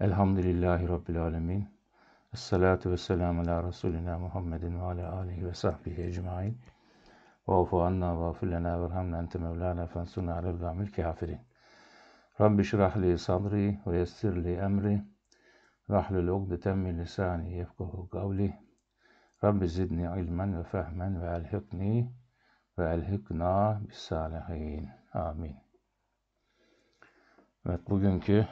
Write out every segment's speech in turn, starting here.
Elhamdülillahi Rabbil Alemin. Esselatu ve selamu ala Resulina Muhammedin ve ala alihi ve sahbihi ecmain. Ve afu anna ve afillena ve rhamna ente mevlana fensurna alel gamil kafirin. Rabbi şirah li sadri ve yessir li emri. Vahlul ugdeten min lisani yefkahu kavli. Rabbi zidni ilmen ve fehmen ve elhikni ve elhikna bis salihin. Amin. Evet bugünkü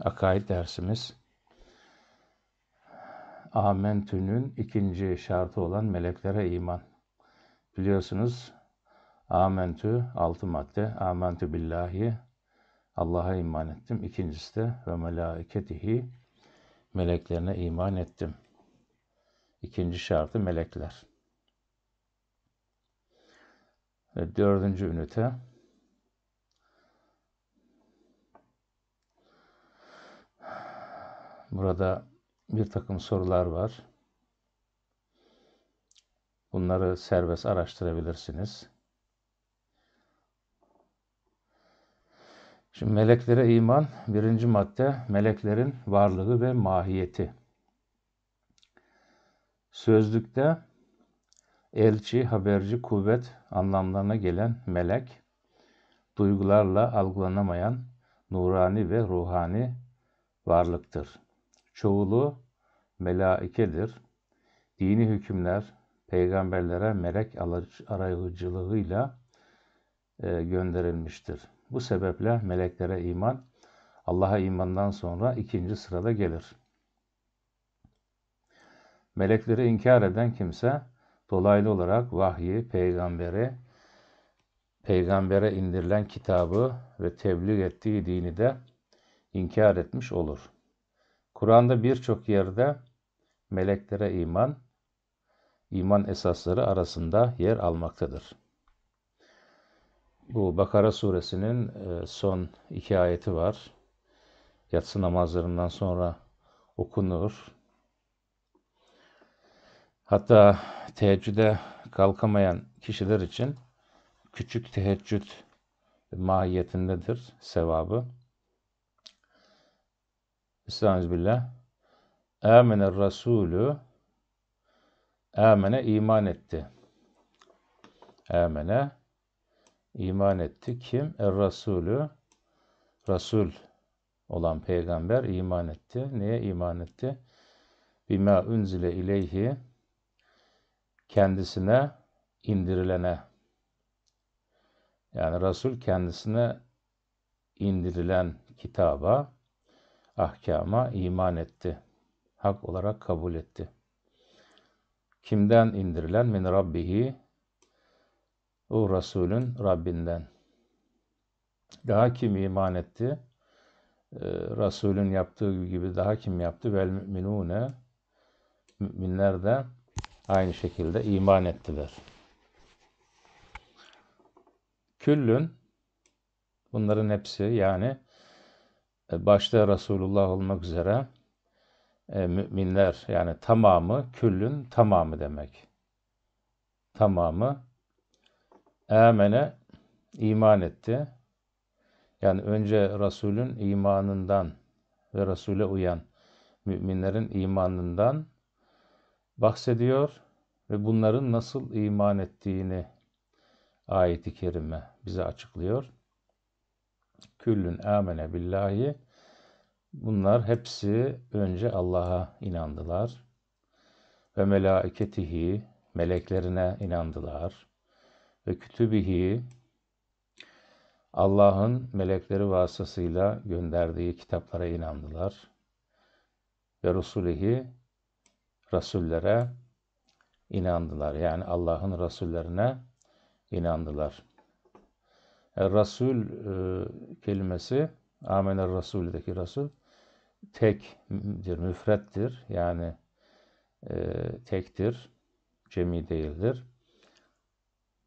akaid dersimiz Amentü'nün ikinci şartı olan meleklere iman. Biliyorsunuz Amentü altı madde. Amentü billahi Allah'a iman ettim. İkincisi de ve melaiketihi meleklerine iman ettim. İkinci şartı melekler. Ve dördüncü ünite Burada bir takım sorular var. Bunları serbest araştırabilirsiniz. Şimdi meleklere iman, birinci madde meleklerin varlığı ve mahiyeti. Sözlükte elçi, haberci, kuvvet anlamlarına gelen melek, duygularla algılanamayan nurani ve ruhani varlıktır. Çoğulu melaikedir. Dini hükümler peygamberlere melek arayıcılığıyla e, gönderilmiştir. Bu sebeple meleklere iman Allah'a imandan sonra ikinci sırada gelir. Melekleri inkar eden kimse dolaylı olarak vahyi, peygambere, peygambere indirilen kitabı ve tebliğ ettiği dini de inkar etmiş olur. Kur'an'da birçok yerde meleklere iman, iman esasları arasında yer almaktadır. Bu Bakara suresinin e, son iki ayeti var. Yatsı namazlarından sonra okunur. Hatta teheccüde kalkamayan kişiler için küçük teheccüd mahiyetindedir sevabı. Estağfirullah. Amene Resulü Amene iman etti. Amene iman etti. Kim? Er Resulü Resul olan peygamber iman etti. Neye iman etti? Bima unzile ileyhi kendisine indirilene yani Resul kendisine indirilen kitaba ahkama iman etti. Hak olarak kabul etti. Kimden indirilen? Min Rabbihi o Resulün Rabbinden. Daha kim iman etti? Ee, Resulün yaptığı gibi daha kim yaptı? Vel müminune müminler de aynı şekilde iman ettiler. Küllün bunların hepsi yani başta Resulullah olmak üzere e, müminler yani tamamı, küllün tamamı demek. Tamamı emene iman etti. Yani önce Resulün imanından ve Resul'e uyan müminlerin imanından bahsediyor ve bunların nasıl iman ettiğini ayeti kerime bize açıklıyor. Küllün amene billahi Bunlar hepsi önce Allah'a inandılar ve melaiketihi, meleklerine inandılar ve kütübihi, Allah'ın melekleri vasıtasıyla gönderdiği kitaplara inandılar ve Resulihi, Rasullere inandılar. Yani Allah'ın Rasullerine inandılar. Rasul e, kelimesi, Amener Rasul'deki Rasul, tekdir, müfrettir. Yani e, tektir, cemi değildir.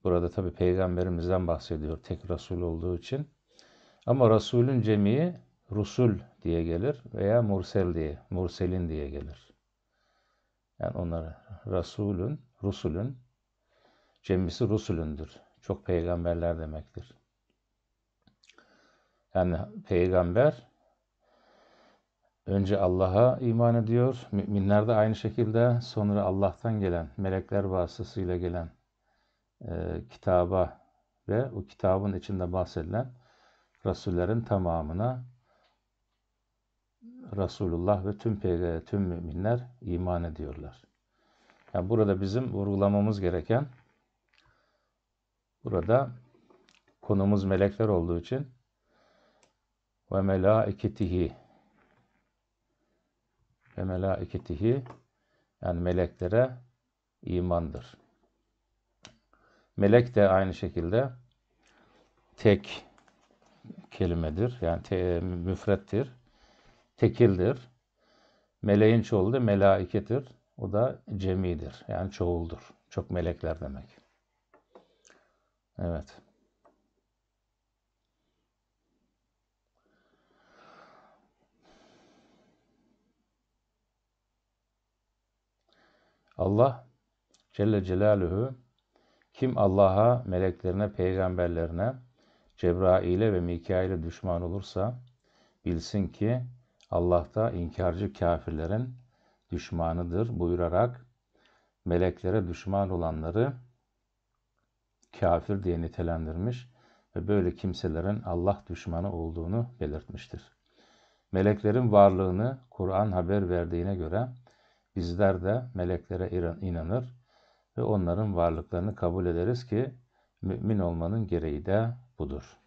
Burada tabi peygamberimizden bahsediyor tek Resul olduğu için. Ama Resulün cemiği Rusul diye gelir veya Mursel diye, Murselin diye gelir. Yani onları Resulün, Rusulün, cemisi Rusulündür. Çok peygamberler demektir. Yani peygamber önce Allah'a iman ediyor. Müminler de aynı şekilde sonra Allah'tan gelen, melekler vasıtasıyla gelen e, kitaba ve o kitabın içinde bahsedilen Resullerin tamamına Resulullah ve tüm peygamber, tüm müminler iman ediyorlar. Yani burada bizim vurgulamamız gereken burada konumuz melekler olduğu için ve melaiketihi ve melaiketihi yani meleklere imandır. Melek de aynı şekilde tek kelimedir. Yani te, müfrettir. Tekildir. Meleğin çoğulu da melaiketir. O da cemidir. Yani çoğuldur. Çok melekler demek. Evet. Allah Celle Celaluhu kim Allah'a, meleklerine, peygamberlerine, Cebrail'e ve Mikail'e düşman olursa bilsin ki Allah da inkarcı kafirlerin düşmanıdır buyurarak meleklere düşman olanları kafir diye nitelendirmiş ve böyle kimselerin Allah düşmanı olduğunu belirtmiştir. Meleklerin varlığını Kur'an haber verdiğine göre bizler de meleklere inanır ve onların varlıklarını kabul ederiz ki mümin olmanın gereği de budur.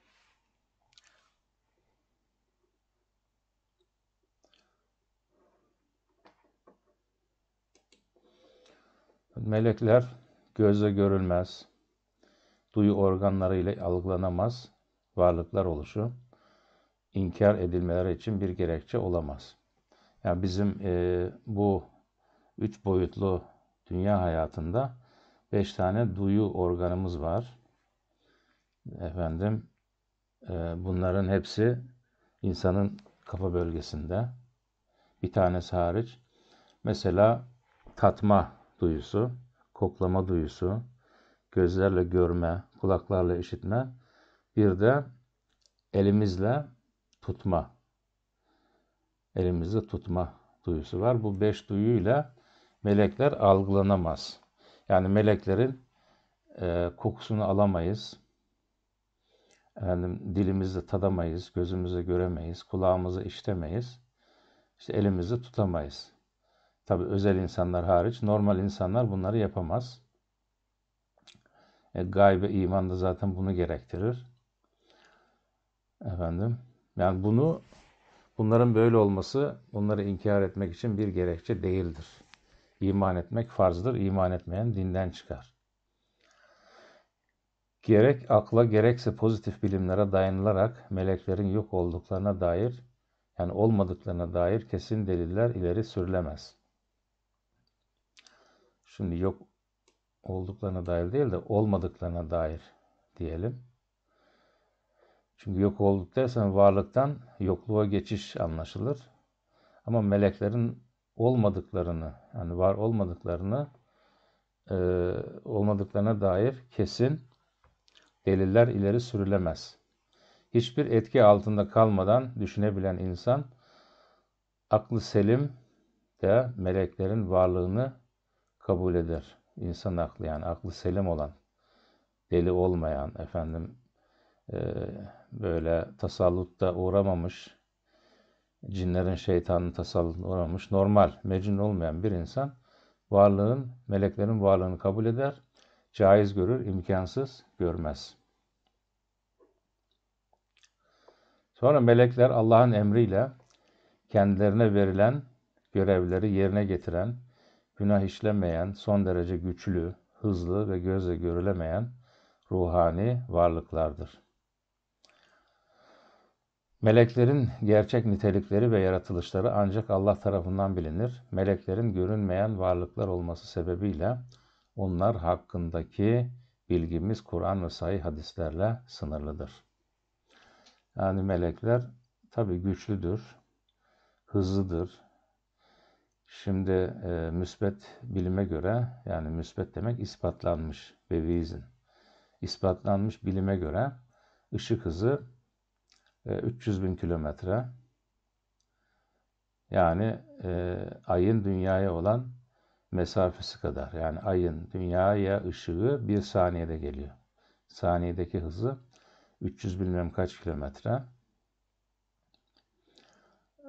Melekler gözle görülmez, duyu organları ile algılanamaz varlıklar oluşu inkar edilmeleri için bir gerekçe olamaz. Yani bizim e, bu üç boyutlu dünya hayatında beş tane duyu organımız var. Efendim e, bunların hepsi insanın kafa bölgesinde. Bir tanesi hariç. Mesela tatma duyusu, koklama duyusu, gözlerle görme, kulaklarla işitme, bir de elimizle tutma. Elimizle tutma duyusu var. Bu beş duyuyla melekler algılanamaz. Yani meleklerin e, kokusunu alamayız. Efendim, dilimizle tadamayız, gözümüzle göremeyiz, kulağımızla işitemeyiz. İşte elimizle tutamayız. Tabi özel insanlar hariç normal insanlar bunları yapamaz. E, gaybe iman da zaten bunu gerektirir. Efendim, yani bunu bunların böyle olması bunları inkar etmek için bir gerekçe değildir. İman etmek farzdır. İman etmeyen dinden çıkar. Gerek akla gerekse pozitif bilimlere dayanılarak meleklerin yok olduklarına dair yani olmadıklarına dair kesin deliller ileri sürülemez. Şimdi yok olduklarına dair değil de olmadıklarına dair diyelim. Çünkü yok olduk dersen varlıktan yokluğa geçiş anlaşılır. Ama meleklerin olmadıklarını, yani var olmadıklarını e, olmadıklarına dair kesin deliller ileri sürülemez. Hiçbir etki altında kalmadan düşünebilen insan aklı selim de meleklerin varlığını kabul eder. İnsan aklı yani aklı selim olan, deli olmayan, efendim e, böyle tasallutta uğramamış, cinlerin şeytanın tasallutuna uğramış, normal, mecnun olmayan bir insan varlığın, meleklerin varlığını kabul eder, caiz görür, imkansız görmez. Sonra melekler Allah'ın emriyle kendilerine verilen görevleri yerine getiren, günah işlemeyen, son derece güçlü, hızlı ve gözle görülemeyen ruhani varlıklardır. Meleklerin gerçek nitelikleri ve yaratılışları ancak Allah tarafından bilinir. Meleklerin görünmeyen varlıklar olması sebebiyle onlar hakkındaki bilgimiz Kur'an ve sahih hadislerle sınırlıdır. Yani melekler tabi güçlüdür, hızlıdır. Şimdi e, müsbet bilime göre yani müsbet demek ispatlanmış bevisın. İspatlanmış bilime göre ışık hızı 300 e, bin kilometre. Yani e, ayın dünyaya olan mesafesi kadar. Yani ayın dünyaya ışığı bir saniyede geliyor. Saniyedeki hızı 300 bilmem kaç kilometre.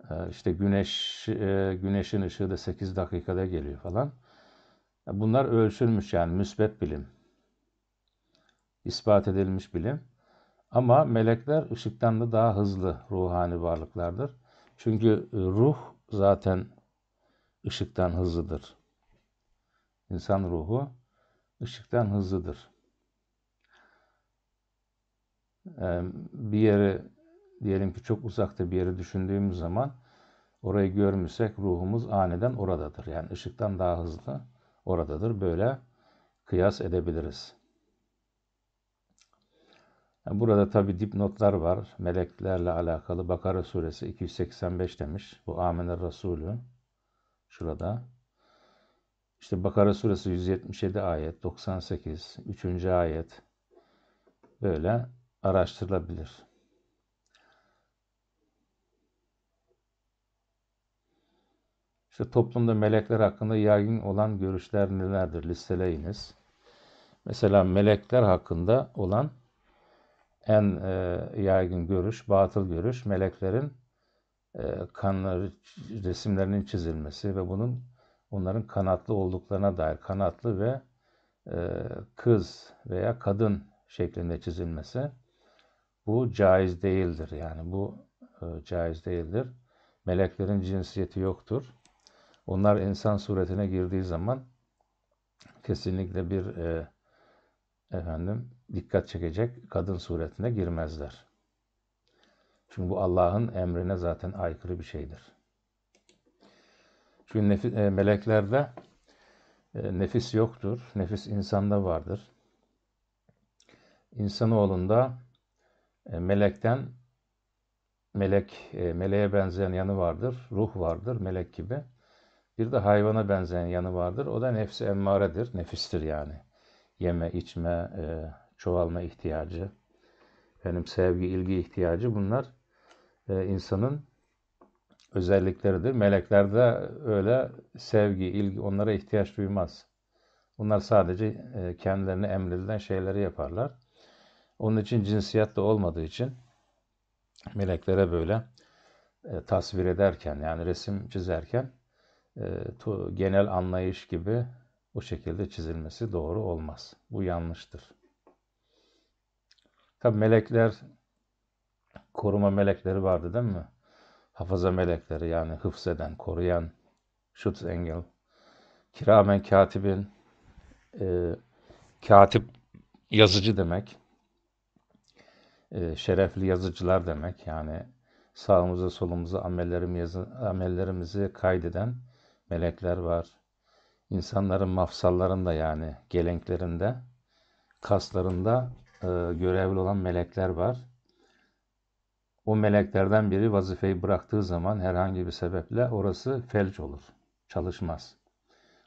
E, işte güneş e, güneşin ışığı da 8 dakikada geliyor falan. Bunlar ölçülmüş yani müsbet bilim. ispat edilmiş bilim. Ama melekler ışıktan da daha hızlı ruhani varlıklardır. Çünkü ruh zaten ışıktan hızlıdır. İnsan ruhu ışıktan hızlıdır. Bir yeri diyelim ki çok uzakta bir yeri düşündüğümüz zaman orayı görmüşsek ruhumuz aniden oradadır. Yani ışıktan daha hızlı oradadır. Böyle kıyas edebiliriz. Burada tabi dipnotlar var. Meleklerle alakalı Bakara suresi 285 demiş. Bu Amener Resulü. Şurada. İşte Bakara suresi 177 ayet, 98, 3. ayet. Böyle araştırılabilir. İşte toplumda melekler hakkında yaygın olan görüşler nelerdir? Listeleyiniz. Mesela melekler hakkında olan en e, yaygın görüş, batıl görüş, meleklerin e, kanları, resimlerinin çizilmesi ve bunun onların kanatlı olduklarına dair kanatlı ve e, kız veya kadın şeklinde çizilmesi bu caiz değildir. Yani bu e, caiz değildir. Meleklerin cinsiyeti yoktur. Onlar insan suretine girdiği zaman kesinlikle bir e, efendim dikkat çekecek kadın suretine girmezler. Çünkü bu Allah'ın emrine zaten aykırı bir şeydir. Çünkü nefis, e, meleklerde e, nefis yoktur. Nefis insanda vardır. İnsanoğlunda e, melekten melek e, meleğe benzeyen yanı vardır. Ruh vardır melek gibi. Bir de hayvana benzeyen yanı vardır. O da nefsi emmaredir. Nefistir yani. Yeme, içme, e, çoğalma ihtiyacı, benim sevgi, ilgi ihtiyacı bunlar e, insanın özellikleridir. Meleklerde öyle sevgi, ilgi onlara ihtiyaç duymaz. Bunlar sadece e, kendilerine emredilen şeyleri yaparlar. Onun için cinsiyet de olmadığı için meleklere böyle e, tasvir ederken yani resim çizerken e, genel anlayış gibi bu şekilde çizilmesi doğru olmaz. Bu yanlıştır. Tabi melekler, koruma melekleri vardı değil mi? Hafaza melekleri yani hıfzeden, koruyan, Schutzengel, kiramen katibin, e, katip yazıcı demek, e, şerefli yazıcılar demek. Yani sağımıza solumuza amellerimizi, amellerimizi kaydeden melekler var. İnsanların mafsallarında yani gelenklerinde, kaslarında e, görevli olan melekler var. O meleklerden biri vazifeyi bıraktığı zaman herhangi bir sebeple orası felç olur, çalışmaz.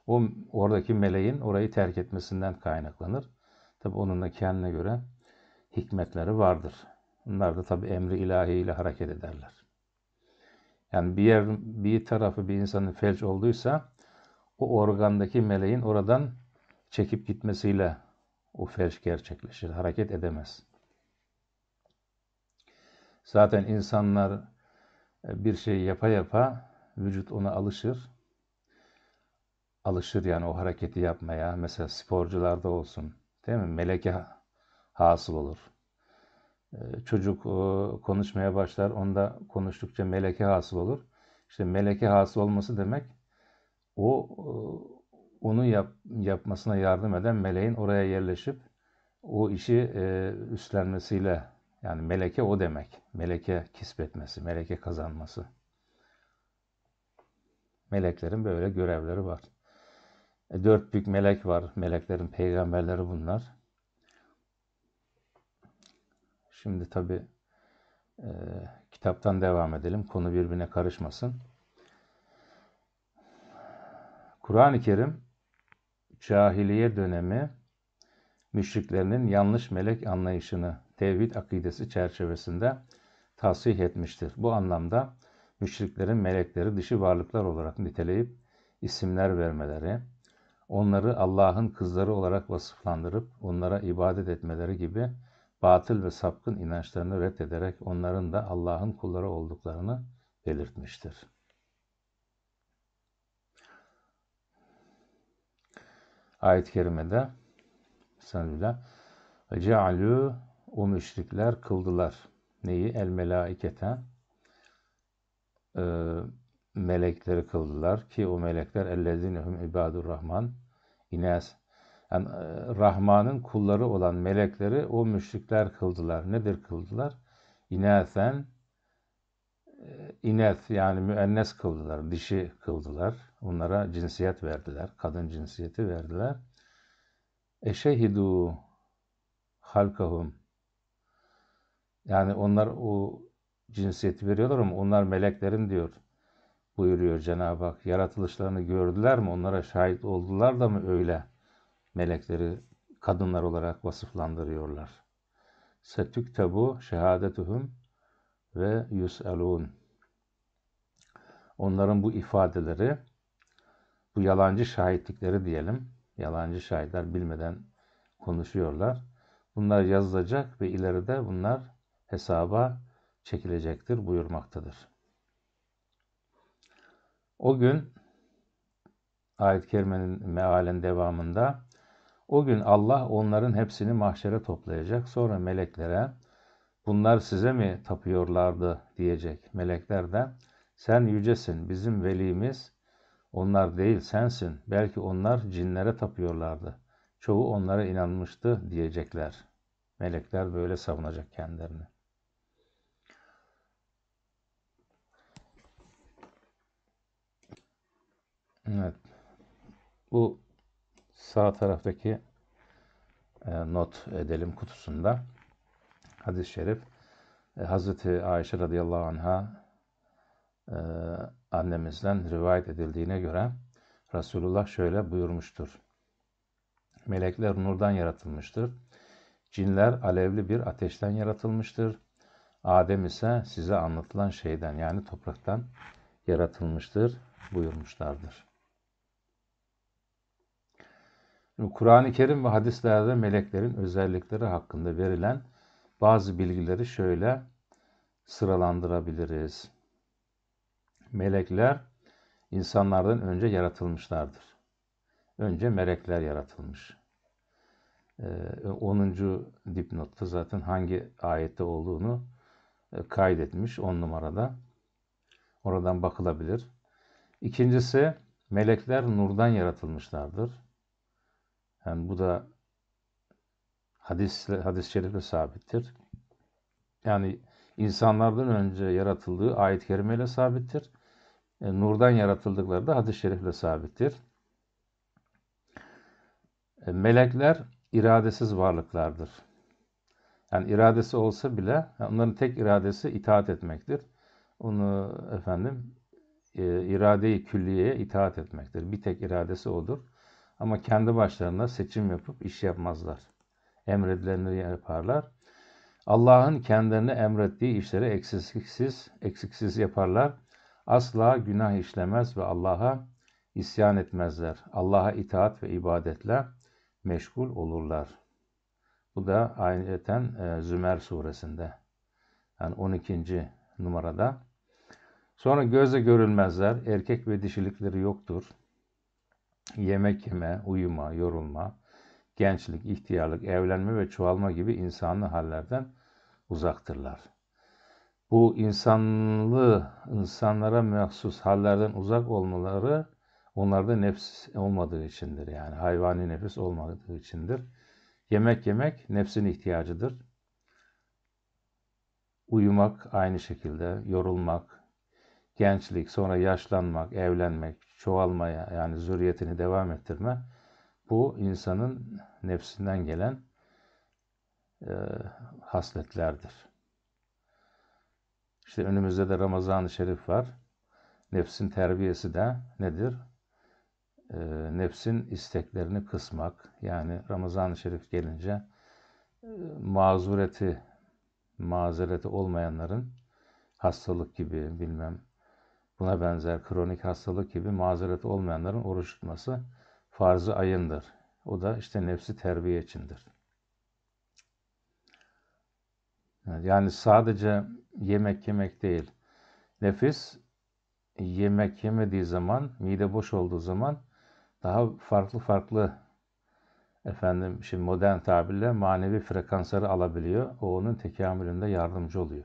O oradaki meleğin orayı terk etmesinden kaynaklanır. Tabi onun da kendine göre hikmetleri vardır. Bunlar da tabi emri ilahi ile hareket ederler. Yani bir yer, bir tarafı bir insanın felç olduysa o organdaki meleğin oradan çekip gitmesiyle o felç gerçekleşir. Hareket edemez. Zaten insanlar e, bir şey yapa yapa vücut ona alışır. Alışır yani o hareketi yapmaya. Mesela sporcularda olsun. Değil mi? Meleke hasıl olur. E, çocuk konuşmaya başlar. Onda konuştukça meleke hasıl olur. İşte meleke hasıl olması demek o onu yap, yapmasına yardım eden meleğin oraya yerleşip o işi e, üstlenmesiyle yani meleke o demek. Meleke kisbetmesi, meleke kazanması. Meleklerin böyle görevleri var. E, dört büyük melek var. Meleklerin peygamberleri bunlar. Şimdi tabi e, kitaptan devam edelim. Konu birbirine karışmasın. Kur'an-ı Kerim cahiliye dönemi müşriklerinin yanlış melek anlayışını tevhid akidesi çerçevesinde tasih etmiştir. Bu anlamda müşriklerin melekleri dişi varlıklar olarak niteleyip isimler vermeleri, onları Allah'ın kızları olarak vasıflandırıp onlara ibadet etmeleri gibi batıl ve sapkın inançlarını reddederek onların da Allah'ın kulları olduklarını belirtmiştir. Ayet-i kerimede Bismillah ve o müşrikler kıldılar. Neyi? El melaikete e, melekleri kıldılar ki o melekler ellezinehum ibadur rahman ines yani e, Rahman'ın kulları olan melekleri o müşrikler kıldılar. Nedir kıldılar? İnesen e, inet yani müennes kıldılar, dişi kıldılar. Onlara cinsiyet verdiler, kadın cinsiyeti verdiler. Eşehidu halkahum yani onlar o cinsiyeti veriyorlar ama onlar meleklerin diyor buyuruyor Cenab-ı Hak. Yaratılışlarını gördüler mi? Onlara şahit oldular da mı öyle? Melekleri kadınlar olarak vasıflandırıyorlar. Setüktebu şehadetuhum ve yus'alun. Onların bu ifadeleri, bu yalancı şahitlikleri diyelim, yalancı şahitler bilmeden konuşuyorlar. Bunlar yazılacak ve ileride bunlar hesaba çekilecektir buyurmaktadır. O gün ayet-i kerimenin mealen devamında o gün Allah onların hepsini mahşere toplayacak. Sonra meleklere bunlar size mi tapıyorlardı diyecek. Melekler de sen yücesin bizim velimiz onlar değil sensin. Belki onlar cinlere tapıyorlardı. Çoğu onlara inanmıştı diyecekler. Melekler böyle savunacak kendilerini. Evet. Bu sağ taraftaki e, not edelim kutusunda hadis-i şerif e, Hazreti Ayşe radıyallahu anha e, annemizden rivayet edildiğine göre Resulullah şöyle buyurmuştur. Melekler nurdan yaratılmıştır. Cinler alevli bir ateşten yaratılmıştır. Adem ise size anlatılan şeyden yani topraktan yaratılmıştır buyurmuşlardır. Kur'an-ı Kerim ve hadislerde meleklerin özellikleri hakkında verilen bazı bilgileri şöyle sıralandırabiliriz. Melekler insanlardan önce yaratılmışlardır. Önce melekler yaratılmış. 10. Ee, dipnotta zaten hangi ayette olduğunu e, kaydetmiş 10 numarada. Oradan bakılabilir. İkincisi melekler nurdan yaratılmışlardır. Yani bu da hadis hadis-i şerifle sabittir. Yani insanlardan önce yaratıldığı ayet-i kerimeyle sabittir. E, nurdan yaratıldıkları da hadis-i şerifle sabittir. E, melekler iradesiz varlıklardır. Yani iradesi olsa bile onların tek iradesi itaat etmektir. Onu efendim e, irade-i külliyeye itaat etmektir. Bir tek iradesi odur. Ama kendi başlarına seçim yapıp iş yapmazlar. Emredilenleri yaparlar. Allah'ın kendilerine emrettiği işleri eksiksiz, eksiksiz yaparlar. Asla günah işlemez ve Allah'a isyan etmezler. Allah'a itaat ve ibadetle meşgul olurlar. Bu da ayeten e, Zümer suresinde. Yani 12. numarada. Sonra gözle görülmezler. Erkek ve dişilikleri yoktur yemek yeme, uyuma, yorulma, gençlik, ihtiyarlık, evlenme ve çoğalma gibi insanlı hallerden uzaktırlar. Bu insanlı, insanlara mahsus hallerden uzak olmaları onlarda nefs olmadığı içindir. Yani hayvani nefis olmadığı içindir. Yemek yemek nefsin ihtiyacıdır. Uyumak aynı şekilde, yorulmak, gençlik, sonra yaşlanmak, evlenmek, çoğalmaya yani zürriyetini devam ettirme bu insanın nefsinden gelen e, hasletlerdir. İşte önümüzde de Ramazan-ı Şerif var. Nefsin terbiyesi de nedir? E, nefsin isteklerini kısmak. Yani Ramazan-ı Şerif gelince e, mazureti, mazereti olmayanların hastalık gibi bilmem buna benzer kronik hastalık gibi mazereti olmayanların oruç tutması farz-ı ayındır. O da işte nefsi terbiye içindir. Yani sadece yemek yemek değil. Nefis yemek yemediği zaman, mide boş olduğu zaman daha farklı farklı efendim şimdi modern tabirle manevi frekansları alabiliyor. O onun tekamülünde yardımcı oluyor.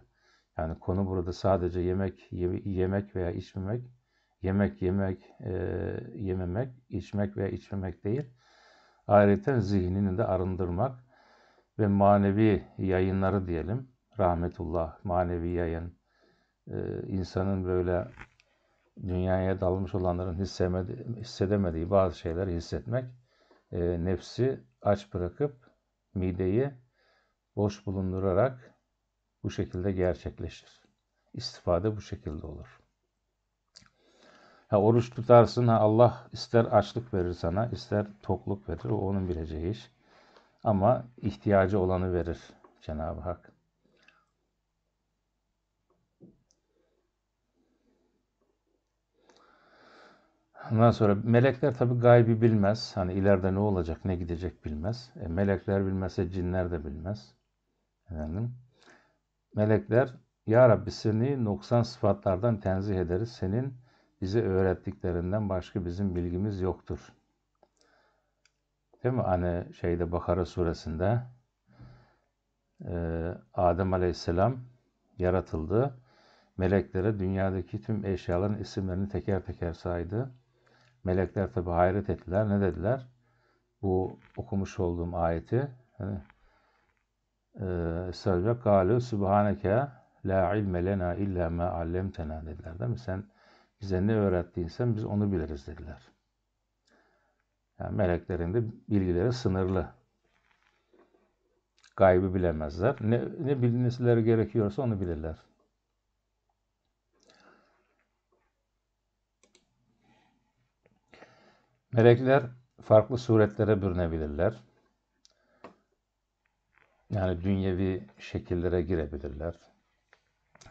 Yani konu burada sadece yemek yemek veya içmemek, yemek yemek e, yememek, içmek veya içmemek değil. Ayrıca zihnini de arındırmak ve manevi yayınları diyelim. Rahmetullah, manevi yayın. Ee, insanın böyle dünyaya dalmış olanların hissedemediği bazı şeyleri hissetmek. E, nefsi aç bırakıp mideyi boş bulundurarak bu şekilde gerçekleşir. İstifade bu şekilde olur. Ha, oruç tutarsın ha Allah ister açlık verir sana ister tokluk verir o onun bileceği iş. Ama ihtiyacı olanı verir Cenab-ı Hak. Ondan sonra melekler tabi gaybi bilmez. Hani ileride ne olacak, ne gidecek bilmez. E, melekler bilmezse cinler de bilmez. Efendim. Melekler Ya Rabbi seni noksan sıfatlardan tenzih ederiz. Senin bize öğrettiklerinden başka bizim bilgimiz yoktur. Değil mi? Hani şeyde Bakara suresinde e, Adem Aleyhisselam yaratıldı. Meleklere dünyadaki tüm eşyaların isimlerini teker teker saydı. Melekler tabi hayret ettiler. Ne dediler? Bu okumuş olduğum ayeti Estağfirullah e, kâlu subhaneke la ilme lena illa ma allemtena dediler değil mi? Sen bize ne öğrettiysen biz onu biliriz dediler. Yani meleklerin de bilgileri sınırlı. Gaybı bilemezler. Ne, ne bilinmesileri gerekiyorsa onu bilirler. Melekler farklı suretlere bürünebilirler. Yani dünyevi şekillere girebilirler.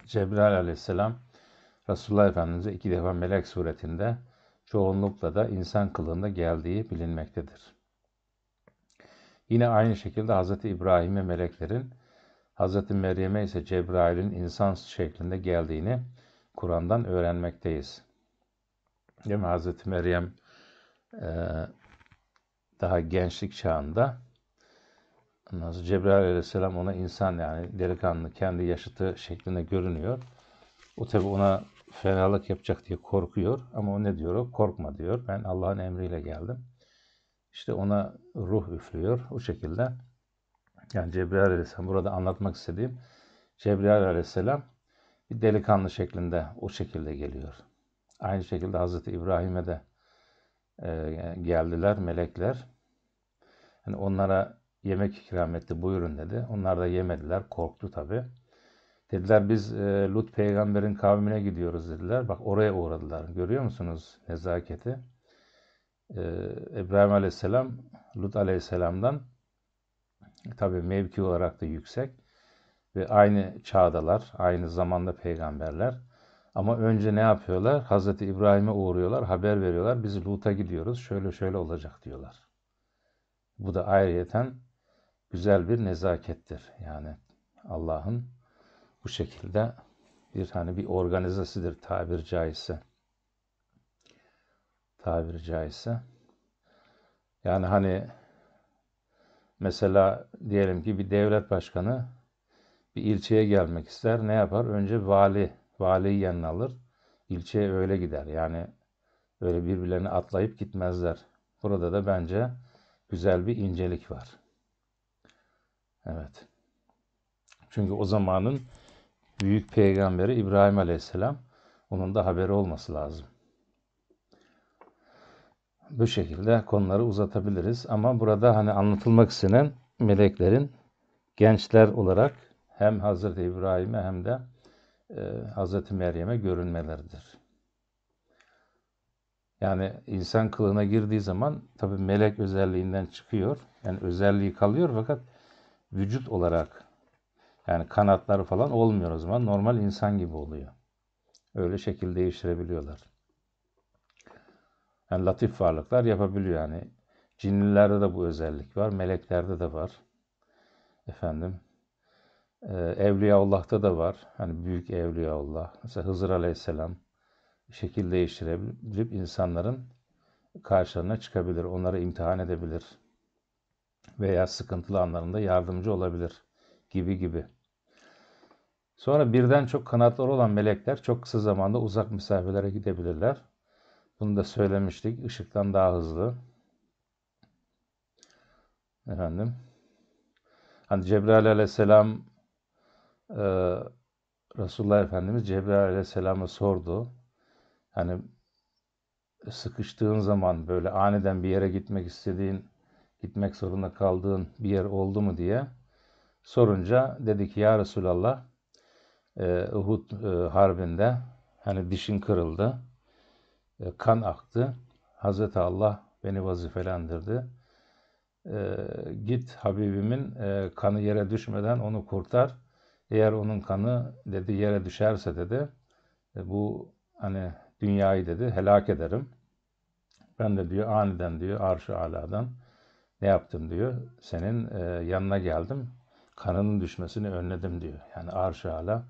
Cebrail aleyhisselam Resulullah Efendimiz'e iki defa melek suretinde çoğunlukla da insan kılığında geldiği bilinmektedir. Yine aynı şekilde Hz. İbrahim'e meleklerin, Hz. Meryem'e ise Cebrail'in insan şeklinde geldiğini Kur'an'dan öğrenmekteyiz. Değil mi? Hz. Meryem ee, daha gençlik çağında sonra Cebrail aleyhisselam ona insan yani delikanlı kendi yaşıtı şeklinde görünüyor. O tabi ona fenalık yapacak diye korkuyor. Ama o ne diyor? O korkma diyor. Ben Allah'ın emriyle geldim. İşte ona ruh üflüyor. O şekilde yani Cebrail aleyhisselam burada anlatmak istediğim Cebrail aleyhisselam bir delikanlı şeklinde o şekilde geliyor. Aynı şekilde Hazreti İbrahim'e de e, geldiler melekler. Yani onlara yemek ikram etti buyurun dedi. Onlar da yemediler. Korktu tabi. Dediler biz e, Lut peygamberin kavmine gidiyoruz dediler. Bak oraya uğradılar. Görüyor musunuz nezaketi? E, İbrahim aleyhisselam Lut aleyhisselamdan tabi mevki olarak da yüksek ve aynı çağdalar, aynı zamanda peygamberler. Ama önce ne yapıyorlar? Hazreti İbrahim'e uğruyorlar, haber veriyorlar. Biz Lut'a gidiyoruz, şöyle şöyle olacak diyorlar. Bu da ayrıyeten güzel bir nezakettir. Yani Allah'ın bu şekilde bir hani bir organizasıdır tabir caizse. Tabir caizse. Yani hani mesela diyelim ki bir devlet başkanı bir ilçeye gelmek ister. Ne yapar? Önce vali valiyi yanına alır. İlçeye öyle gider. Yani öyle birbirlerini atlayıp gitmezler. Burada da bence güzel bir incelik var. Evet. Çünkü o zamanın büyük peygamberi İbrahim Aleyhisselam onun da haberi olması lazım. Bu şekilde konuları uzatabiliriz ama burada hani anlatılmak istenen meleklerin gençler olarak hem Hazreti İbrahim'e hem de e, Hz. Meryem'e görünmeleridir. Yani insan kılığına girdiği zaman tabi melek özelliğinden çıkıyor. Yani özelliği kalıyor fakat vücut olarak yani kanatları falan olmuyor o zaman. Normal insan gibi oluyor. öyle şekil değiştirebiliyorlar. Yani latif varlıklar yapabiliyor yani. Cinlilerde de bu özellik var, meleklerde de var. Efendim, e, Evliyaullah'ta da var. Hani büyük Evliyaullah. Mesela Hızır Aleyhisselam şekil değiştirebilip insanların karşılarına çıkabilir. Onları imtihan edebilir. Veya sıkıntılı anlarında yardımcı olabilir gibi gibi. Sonra birden çok kanatları olan melekler çok kısa zamanda uzak mesafelere gidebilirler. Bunu da söylemiştik. Işıktan daha hızlı. Efendim. Hani Cebrail aleyhisselam e, Resulullah Efendimiz Cebrail aleyhisselama sordu. Hani sıkıştığın zaman böyle aniden bir yere gitmek istediğin, gitmek zorunda kaldığın bir yer oldu mu diye sorunca dedi ki ya Resulallah e, Uhud e, harbinde hani dişin kırıldı, e, kan aktı. Hazreti Allah beni vazifelendirdi. Git Habibimin kanı yere düşmeden onu kurtar. Eğer onun kanı dedi yere düşerse dedi bu hani dünyayı dedi helak ederim. Ben de diyor aniden diyor arş-ı aladan ne yaptım diyor. Senin yanına geldim. Kanının düşmesini önledim diyor. Yani arş-ı ala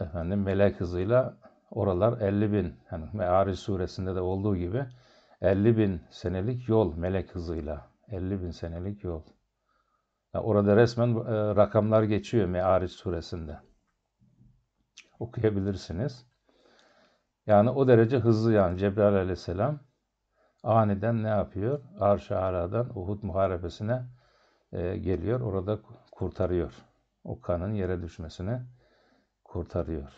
efendim melek hızıyla oralar 50 bin yani Me'ariz suresinde de olduğu gibi 50 bin senelik yol melek hızıyla 50 bin senelik yol. Yani orada resmen e, rakamlar geçiyor Me'ariz suresinde. Okuyabilirsiniz. Yani o derece hızlı yani Cebrail aleyhisselam aniden ne yapıyor? Arş-ı Ala'dan Uhud muharebesine e, geliyor. Orada kurtarıyor. O kanın yere düşmesini kurtarıyor.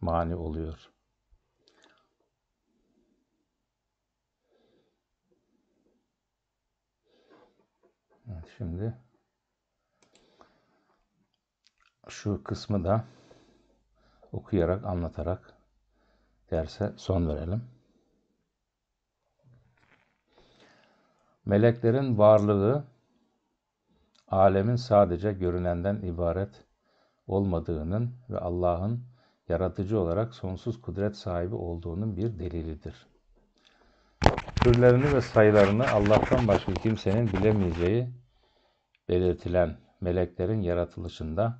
Mani oluyor. Evet, şimdi şu kısmı da okuyarak, anlatarak derse son verelim. Meleklerin varlığı alemin sadece görünenden ibaret olmadığının ve Allah'ın yaratıcı olarak sonsuz kudret sahibi olduğunun bir delilidir. Türlerini ve sayılarını Allah'tan başka kimsenin bilemeyeceği belirtilen meleklerin yaratılışında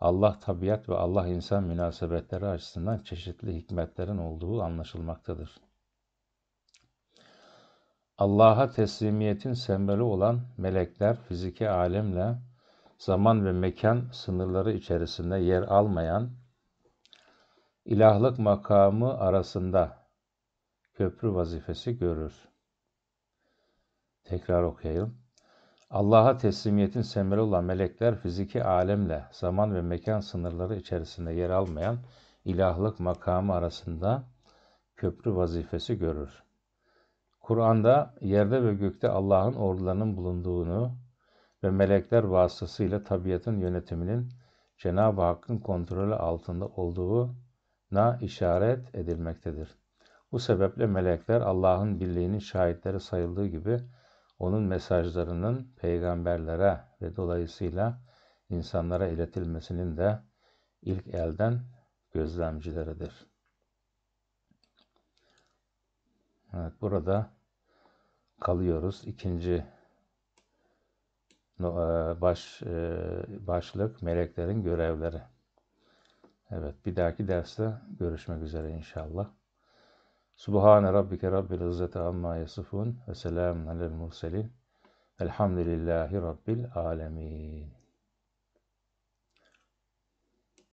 Allah tabiat ve Allah insan münasebetleri açısından çeşitli hikmetlerin olduğu anlaşılmaktadır. Allah'a teslimiyetin sembolü olan melekler fiziki alemle zaman ve mekan sınırları içerisinde yer almayan ilahlık makamı arasında köprü vazifesi görür. Tekrar okuyayım. Allah'a teslimiyetin sembolü olan melekler fiziki alemle zaman ve mekan sınırları içerisinde yer almayan ilahlık makamı arasında köprü vazifesi görür. Kur'an'da yerde ve gökte Allah'ın ordularının bulunduğunu ve melekler vasıtasıyla tabiatın yönetiminin Cenab-ı Hakk'ın kontrolü altında olduğuna işaret edilmektedir. Bu sebeple melekler Allah'ın birliğinin şahitleri sayıldığı gibi onun mesajlarının peygamberlere ve dolayısıyla insanlara iletilmesinin de ilk elden gözlemcileridir. Evet, burada kalıyoruz. İkinci baş e, başlık meleklerin görevleri. Evet, bir dahaki derste görüşmek üzere inşallah. Subhane rabbike rabbil izzeti amma yasifun ve selamun alel murselin. Elhamdülillahi rabbil alemin.